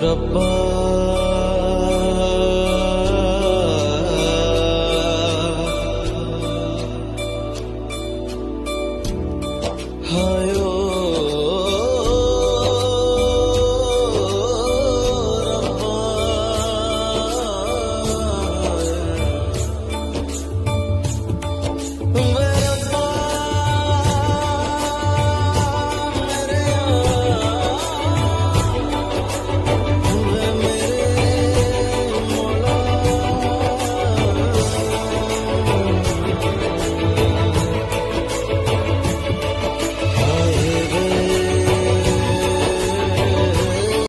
Rabbah Hayat